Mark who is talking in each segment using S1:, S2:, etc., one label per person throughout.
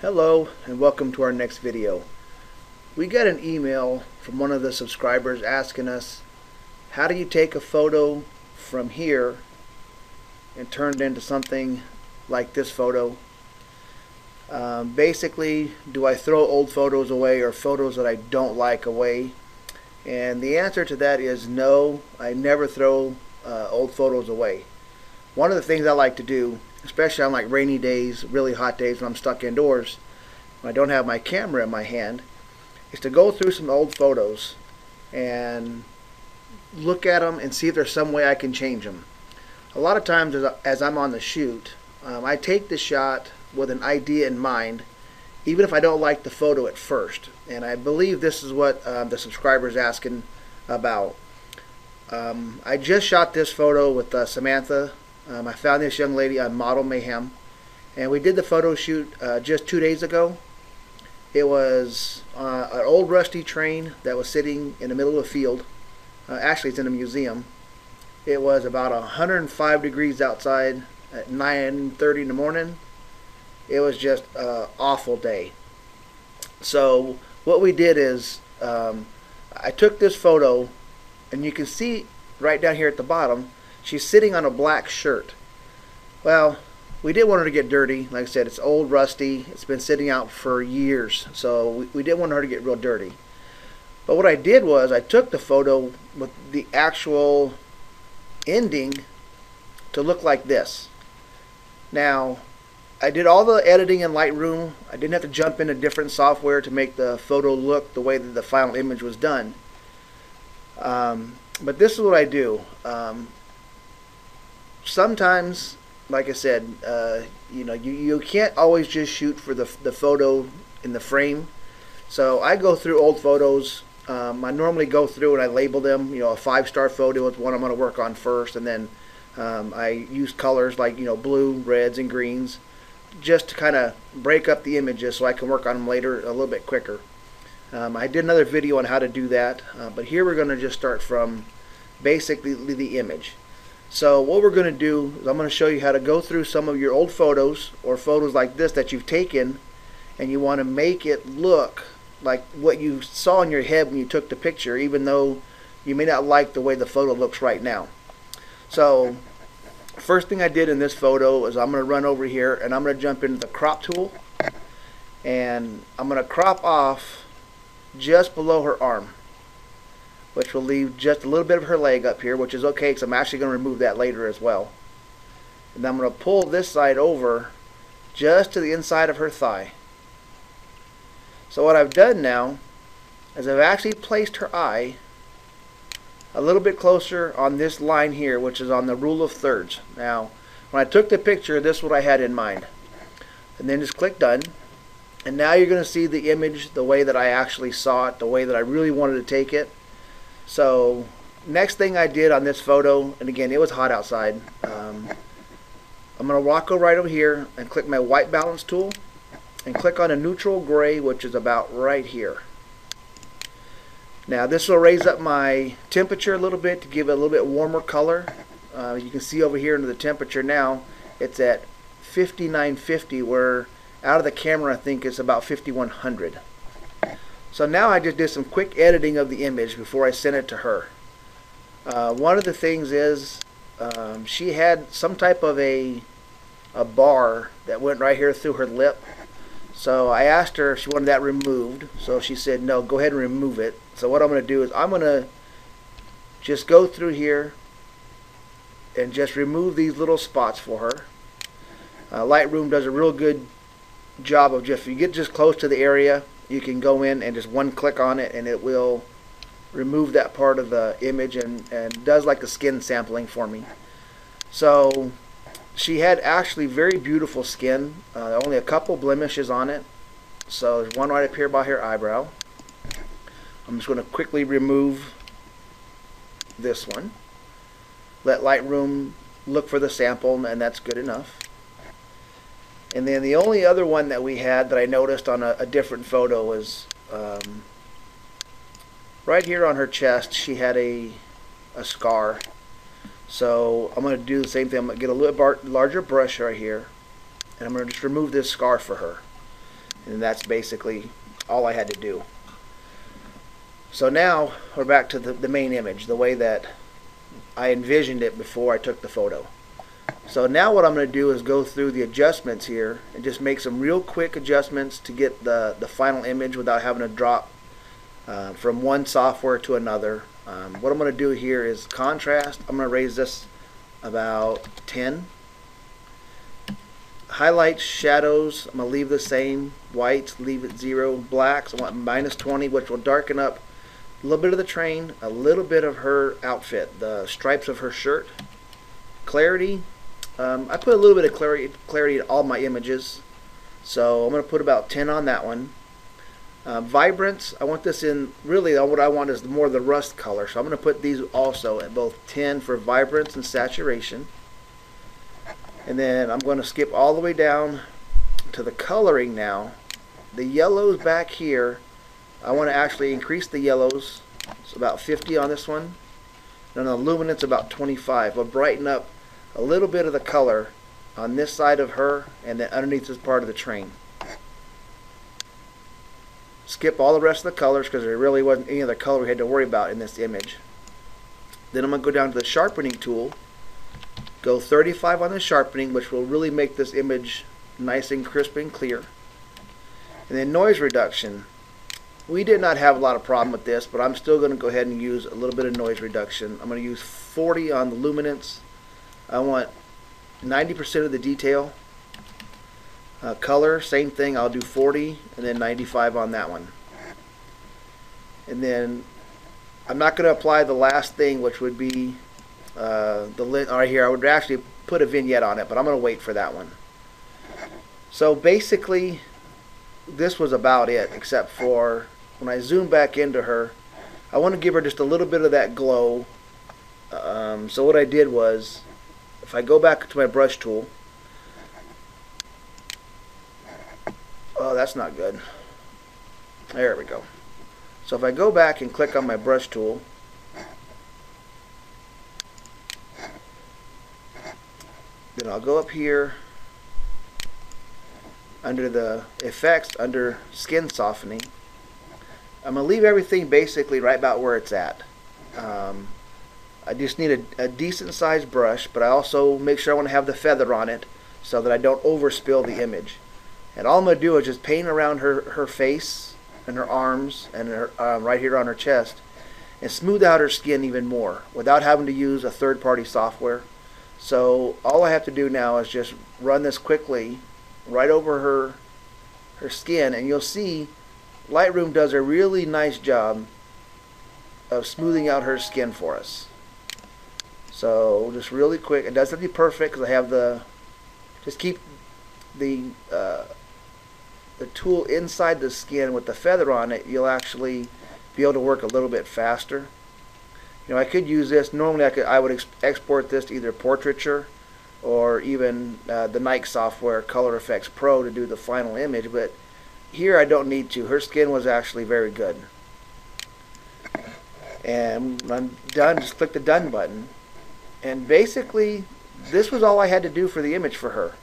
S1: Hello and welcome to our next video. We got an email from one of the subscribers asking us how do you take a photo from here and turn it into something like this photo. Um, basically, do I throw old photos away or photos that I don't like away? And the answer to that is no, I never throw uh, old photos away. One of the things I like to do, especially on like rainy days, really hot days when I'm stuck indoors, when I don't have my camera in my hand, is to go through some old photos and look at them and see if there's some way I can change them. A lot of times as I'm on the shoot, um, I take the shot with an idea in mind, even if I don't like the photo at first. And I believe this is what um, the subscriber is asking about. Um, I just shot this photo with uh, Samantha. Um, I found this young lady on Model Mayhem. And we did the photo shoot uh, just two days ago. It was uh, an old rusty train that was sitting in the middle of a field. Uh, actually, it's in a museum. It was about 105 degrees outside at 9.30 in the morning. It was just an awful day. So what we did is um, I took this photo and you can see right down here at the bottom she's sitting on a black shirt. Well, we didn't want her to get dirty. Like I said, it's old, rusty. It's been sitting out for years, so we, we didn't want her to get real dirty. But what I did was I took the photo with the actual ending to look like this. Now, I did all the editing in Lightroom. I didn't have to jump into different software to make the photo look the way that the final image was done. Um, but this is what I do. Um, sometimes, like I said, uh, you know, you, you can't always just shoot for the, the photo in the frame. So I go through old photos. Um, I normally go through and I label them. You know, a five-star photo is one I'm going to work on first, and then um, I use colors like you know blue, reds, and greens, just to kind of break up the images so I can work on them later a little bit quicker. Um, I did another video on how to do that, uh, but here we're going to just start from basically the image. So what we're going to do is I'm going to show you how to go through some of your old photos or photos like this that you've taken and you want to make it look like what you saw in your head when you took the picture even though you may not like the way the photo looks right now. So first thing I did in this photo is I'm going to run over here and I'm going to jump into the crop tool and I'm going to crop off just below her arm which will leave just a little bit of her leg up here, which is okay because I'm actually going to remove that later as well. And I'm going to pull this side over just to the inside of her thigh. So what I've done now is I've actually placed her eye a little bit closer on this line here, which is on the rule of thirds. Now, when I took the picture, this is what I had in mind. And then just click done. And now you're going to see the image the way that I actually saw it, the way that I really wanted to take it. So next thing I did on this photo, and again, it was hot outside. Um, I'm going to walk over right over here and click my white balance tool and click on a neutral gray, which is about right here. Now this will raise up my temperature a little bit to give it a little bit warmer color. Uh, you can see over here under the temperature now, it's at 5950 where out of the camera I think it's about 5100. So now I just did some quick editing of the image before I sent it to her. Uh, one of the things is um, she had some type of a a bar that went right here through her lip. So I asked her if she wanted that removed. So she said, no, go ahead and remove it. So what I'm going to do is I'm going to just go through here and just remove these little spots for her. Uh, Lightroom does a real good job of just, if you get just close to the area, you can go in and just one click on it and it will remove that part of the image and, and does like the skin sampling for me. So she had actually very beautiful skin, uh, only a couple blemishes on it. So there's one right up here by her eyebrow. I'm just going to quickly remove this one. Let Lightroom look for the sample and that's good enough. And then the only other one that we had that I noticed on a, a different photo was um, right here on her chest, she had a a scar. So I'm going to do the same thing. I'm going to get a little larger brush right here, and I'm going to just remove this scar for her. And that's basically all I had to do. So now we're back to the, the main image, the way that I envisioned it before I took the photo. So now what I'm going to do is go through the adjustments here and just make some real quick adjustments to get the, the final image without having to drop uh, from one software to another. Um, what I'm going to do here is contrast. I'm going to raise this about 10. Highlights, shadows, I'm going to leave the same. Whites, leave it 0. Blacks, I want minus 20, which will darken up a little bit of the train, a little bit of her outfit, the stripes of her shirt. Clarity, um, I put a little bit of clarity, clarity in all my images. So I'm going to put about 10 on that one. Uh, vibrance, I want this in, really what I want is more the rust color. So I'm going to put these also at both 10 for vibrance and saturation. And then I'm going to skip all the way down to the coloring now. The yellows back here, I want to actually increase the yellows. It's about 50 on this one. And the luminance about 25. We'll brighten up a little bit of the color on this side of her and then underneath this part of the train. Skip all the rest of the colors because there really wasn't any other color we had to worry about in this image. Then I'm going to go down to the sharpening tool. Go 35 on the sharpening which will really make this image nice and crisp and clear. And then noise reduction. We did not have a lot of problem with this, but I'm still going to go ahead and use a little bit of noise reduction. I'm going to use 40 on the luminance. I want 90% of the detail. Uh, color, same thing, I'll do 40 and then 95 on that one. And then I'm not going to apply the last thing, which would be uh, the lint right here. I would actually put a vignette on it, but I'm going to wait for that one. So basically, this was about it, except for when I zoom back into her, I want to give her just a little bit of that glow. Um, so what I did was, if I go back to my brush tool, oh, that's not good. There we go. So if I go back and click on my brush tool, then I'll go up here under the effects, under skin softening. I'm to leave everything basically right about where it's at. Um, I just need a, a, decent sized brush, but I also make sure I want to have the feather on it so that I don't overspill the image. And all I'm going to do is just paint around her, her face and her arms and her, uh, right here on her chest and smooth out her skin even more without having to use a third-party software. So all I have to do now is just run this quickly right over her her skin and you'll see Lightroom does a really nice job of smoothing out her skin for us. So just really quick, it doesn't have to be perfect because I have the, just keep the uh, the tool inside the skin with the feather on it, you'll actually be able to work a little bit faster. You know, I could use this. Normally, I could I would ex export this to either Portraiture or even uh, the Nik software Color Efex Pro to do the final image, but here I don't need to. Her skin was actually very good. And when I'm done, just click the done button. And basically, this was all I had to do for the image for her.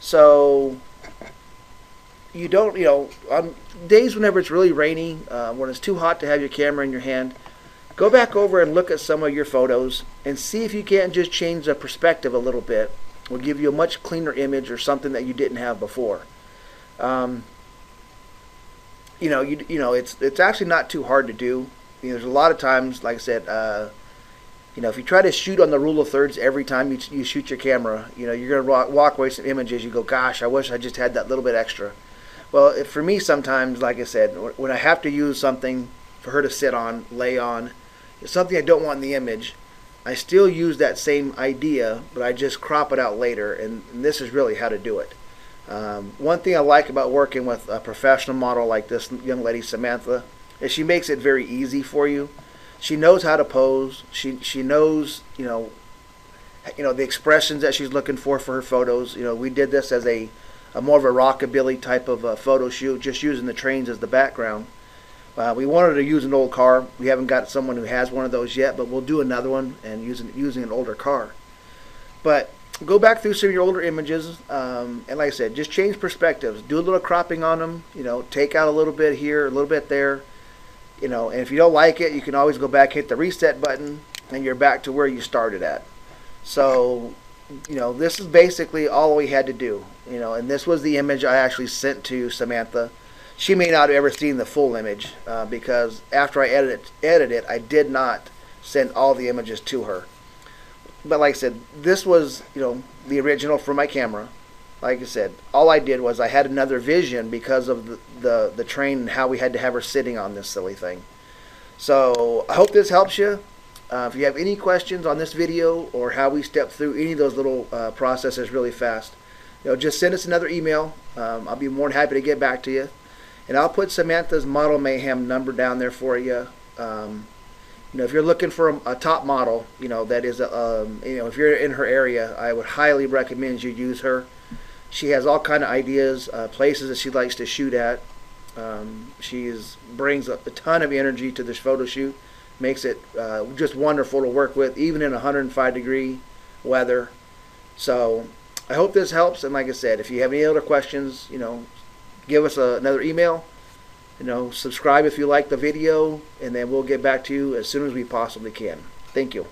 S1: So you don't, you know, on days whenever it's really rainy, uh, when it's too hot to have your camera in your hand, go back over and look at some of your photos and see if you can't just change the perspective a little bit. Will give you a much cleaner image or something that you didn't have before. Um, you know, you you know, it's it's actually not too hard to do. You know, there's a lot of times, like I said, uh, you know, if you try to shoot on the rule of thirds every time you, you shoot your camera, you know, you're gonna walk away some images. You go, gosh, I wish I just had that little bit extra. Well, for me, sometimes, like I said, when I have to use something for her to sit on, lay on, it's something I don't want in the image, I still use that same idea, but I just crop it out later, and, and this is really how to do it. Um, one thing I like about working with a professional model like this young lady, Samantha, is she makes it very easy for you. She knows how to pose. She she knows you know you know the expressions that she's looking for for her photos. You know, we did this as a, a more of a rockabilly type of a photo shoot, just using the trains as the background. Uh, we wanted to use an old car. We haven't got someone who has one of those yet, but we'll do another one and using using an older car. But go back through some of your older images, um, and like I said, just change perspectives. Do a little cropping on them. You know, take out a little bit here, a little bit there. You know, and if you don't like it, you can always go back, hit the reset button, and you're back to where you started at. So, you know, this is basically all we had to do. You know, and this was the image I actually sent to Samantha. She may not have ever seen the full image uh, because after I edited edit it, I did not send all the images to her. But like I said, this was you know the original from my camera. Like I said, all I did was I had another vision because of the the, the train and how we had to have her sitting on this silly thing. So I hope this helps you. Uh, if you have any questions on this video or how we step through any of those little uh, processes really fast, you know, just send us another email. Um, I'll be more than happy to get back to you. And I'll put Samantha's Model Mayhem number down there for you. Um, you know, if you're looking for a, a top model, you know, that is, a, um, you know, if you're in her area, I would highly recommend you use her. She has all kind of ideas, uh, places that she likes to shoot at. Um, she brings a, a ton of energy to this photo shoot makes it uh, just wonderful to work with, even in 105 degree weather. So I hope this helps. And like I said, if you have any other questions, you know, give us a, another email. You know, subscribe if you like the video, and then we'll get back to you as soon as we possibly can. Thank you.